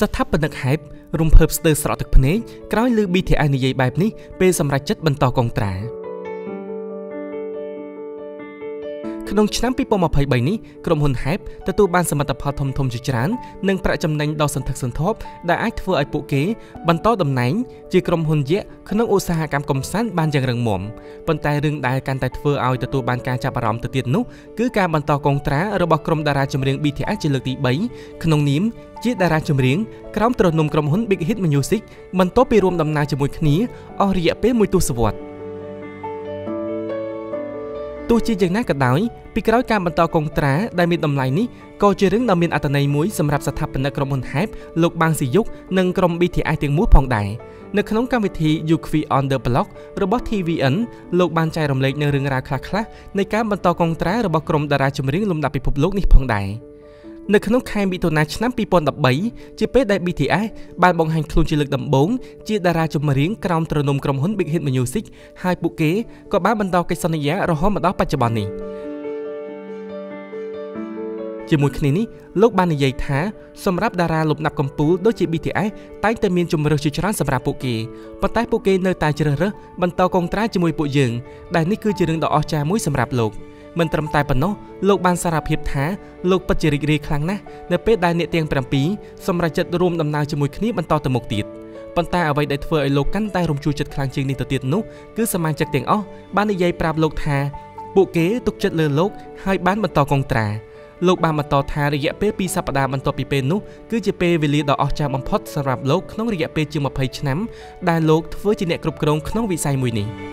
ស្ថាបនិក Hype រំភើបស្ទើរស្រក់ទឹកភ្នែកក្រោយឮ BTS និយាយបែបនេះពេលសម្រេចចិត្តបន្តកងត្រា ក្នុងឆ្នាំ2023នេះក្រុមហ៊ុន Hype ទទួលបានសមិទ្ធផលធំៗជាច្រើន និងប្រាក់ចំណេញដ៏សន្ធឹកសន្ធាប់ដែលអាចធ្វើឲ្យពួកគេបន្តតំណែងជាក្រុមហ៊ុនយក្សក្នុងឧស្សាហកម្មកំសាន្តបានយ៉ាងរឹងមាំប៉ុន្តែរឿងដែលកាន់តែធ្វើឲ្យទទួលបានការចាប់អារម្មណ៍ទៅទៀតនោះគឺការបន្តកងត្រារបស់ក្រុមតារាចម្រៀង BTS ជាលើកទី3ក្នុងនាមជាតារាចម្រៀងក្រោមទ្រនំក្រុមហ៊ុន Big Hit Music បន្ទាប់ពីរួមដំណើរជាមួយគ្នាអស់រយៈពេលមួយទសវត្សរ៍ ទោះជាយ៉ាងណាក៏ដោយពីក្រោយការបន្តកងត្រាដែលមានតម្លៃនេះក៏ជារឿងដ៏មានអត្ថន័យមួយសម្រាប់ស្ថាបនិកក្រុមហ៊ុន Hype លោកបាងស៊ីយុកនិងក្រុម BTS ទាំងមូលផងដែរនៅក្នុងកម្មវិធី Yukvi on the Block របស់ TVN លោកបានចែករំលែកនៅរឿងរ៉ាវខ្លះៗនៃការបន្តកងត្រារបស់ក្រុមតារាចម្រៀងលំដាប់ពិភពលោកនេះផងដែរ។ នៅក្នុងខែមិថុនាឆ្នាំ2013ជាពេលដែល BTS បានបង្ហាញខ្លួនជាលើកដំបូងជាតារាចម្រៀងក្រោមទ្រនំក្រុមហ៊ុន Big Hit Music ហើយពួកគេក៏បានបន្តកិច្ចសន្យារហូតមកដល់បច្ចុប្បន្ននេះជាមួយគ្នានេះលោកបាននិយាយថាសម្រាប់តារាលំដាប់កំពូលដូចជា BTS តែងតែមានជំរើសជាច្រើនសម្រាប់ពួកគេប៉ុន្តែពួកគេនៅតែជ្រើសរើសបន្តកងត្រាជាមួយពួកយើងដែលនេះគឺជារឿងដ៏អស្ចារ្យមួយសម្រាប់លោក។ មិនត្រឹមតែប៉ុណ្ណោះលោកបានសារភាពថាលោកពិតជារីករាយខ្លាំងណាស់នៅពេលដែលអ្នកទាំង7សម្រេចចិត្តរួមដំណើរជាមួយគ្នាបន្តទៅមុខទៀតប៉ុន្តែអ្វីដែលធ្វើឲ្យលោកកាន់តែរំជួលចិត្តខ្លាំងជាងនេះទៅទៀតនោះគឺសមាជិកទាំងអស់បាននិយាយប្រាប់លោកថាពួកគេទុកចិត្តលើលោកហើយបានបន្តកងត្រាលោកបានបន្តថារយៈពេល2សប្តាហ៍បន្ទាប់ពីពេលនោះគឺជាពេលវេលាដ៏អស្ចារ្យបំផុតសម្រាប់លោកក្នុងរយៈពេលជាង20ឆ្នាំដែលលោកធ្វើជាអ្នកគ្រប់គ្រងក្នុងវិស័យមួយនេះ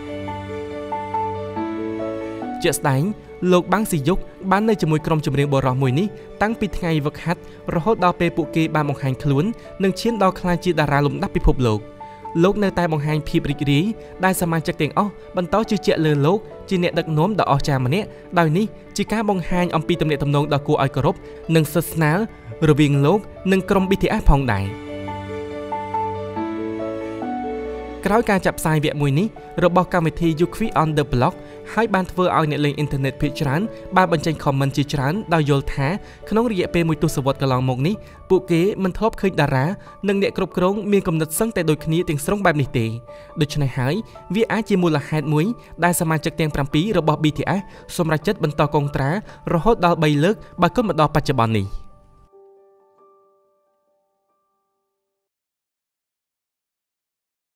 ជាក់ស្ដែងលោកបាំងស៊ីយុកបាននៅជាមួយក្រុមចម្រៀងបរោះមួយនេះតាំងពីថ្ងៃវឹកហាត់រហូតដល់ពេលពួកគេបានបង្ហាញខ្លួននិងឈានដល់ក្លាយជាតារាលំដាប់ពិភពលោកលោកនៅតែបង្ហាញភាពរីករាយដែលសមាជិកទាំងអស់បន្តជឿជាក់លើលោកជាអ្នកដឹកនាំដ៏អស្ចារ្យម្នាក់ដោយនេះជាការបង្ហាញអំពីទំនាក់ទំនងដ៏គួរឲ្យគោរពនិងស្និទ្ធស្នាលរវាងលោកនិងក្រុម BTS ផងដែរ។ក្រោយការចាប់ផ្សាយវគ្គមួយនេះរបស់កម្មវិធី Yukvi on the Block ហើយបានធ្វើឲ្យអ្នកលេងអ៊ីនធឺណិតភាគច្រើនបានបញ្ចេញ comment ជាច្រើនដោយយល់ថាក្នុងរយៈពេលមួយទសវត្សរ៍កន្លងមកនេះពួកគេមិនធ្លាប់ឃើញតារានិងអ្នកគ្រប់គ្រងមានគំនិតសឹងតែដូចគ្នាទាំងស្រុងបែបនេះទេដូច្នេះហើយវាអាចជាមូលហេតុមួយដែលសមាជិកទាំង7របស់ BTS សម្រេចចិត្តបន្តកងត្រារហូតដល់3លើកបើគិតមកដល់បច្ចុប្បន្ននេះ។